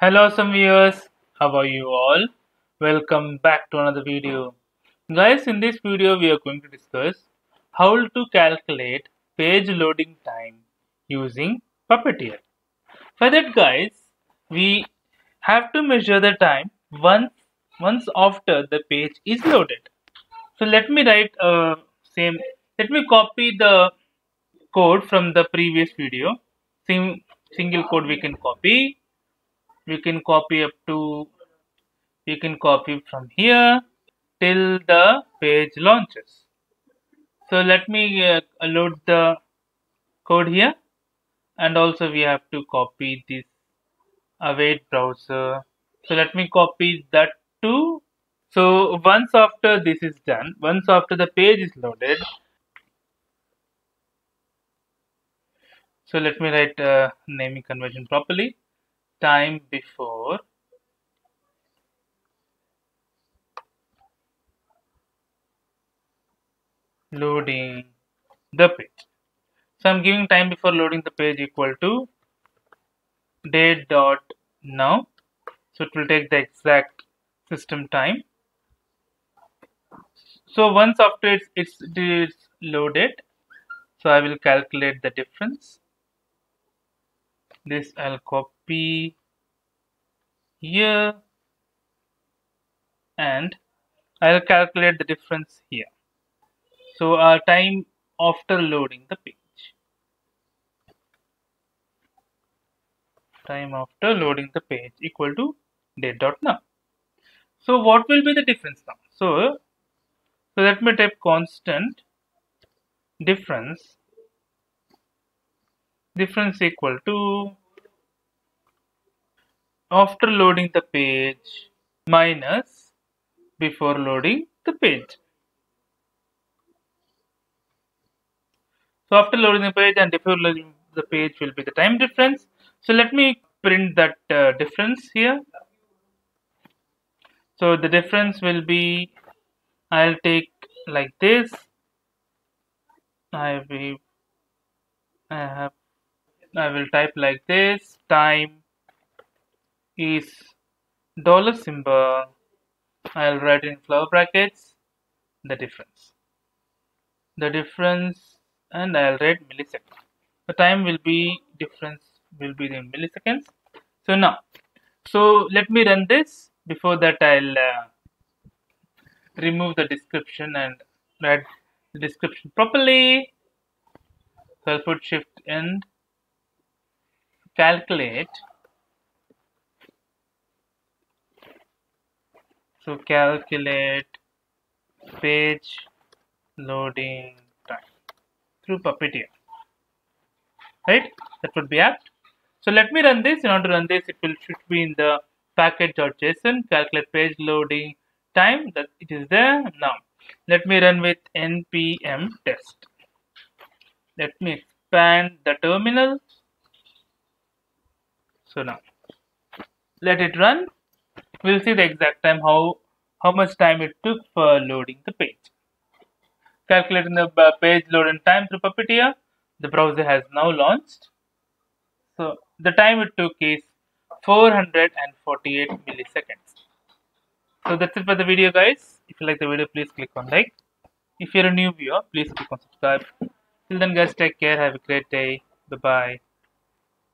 Hello some viewers, how are you all? Welcome back to another video. Guys, in this video we are going to discuss how to calculate page loading time using Puppeteer. For that guys, we have to measure the time once once after the page is loaded. So let me write uh, same, let me copy the code from the previous video. Same single code we can copy we can copy up to we can copy from here till the page launches. So let me uh, load the code here. And also we have to copy this await browser. So let me copy that too. So once after this is done once after the page is loaded so let me write uh, naming convention properly time before loading the page. So I'm giving time before loading the page equal to date dot now. So it will take the exact system time. So once after it's, it's, it's loaded, so I will calculate the difference this I'll copy here and I'll calculate the difference here. So our time after loading the page. Time after loading the page equal to date dot now so what will be the difference now? So so let me type constant difference difference equal to after loading the page minus before loading the page. So after loading the page and before loading the page will be the time difference. So let me print that uh, difference here. So the difference will be I'll take like this. I will I have I will type like this. Time is dollar symbol. I'll write in flower brackets. The difference. The difference and I'll write milliseconds. The time will be difference will be in milliseconds. So now so let me run this. Before that I'll uh, remove the description and write the description properly. So I'll put shift end calculate. So calculate page loading time through puppeteer right? That would be apt. So let me run this. In order to run this it will should be in the package.json calculate page loading time. That it is there. Now let me run with npm test. Let me expand the terminal so now let it run. We'll see the exact time how how much time it took for loading the page. Calculating the uh, page loading time through puppeteer. The browser has now launched. So the time it took is 448 milliseconds. So that's it for the video guys. If you like the video please click on like. If you're a new viewer please click on subscribe. Till then guys take care. Have a great day. Bye bye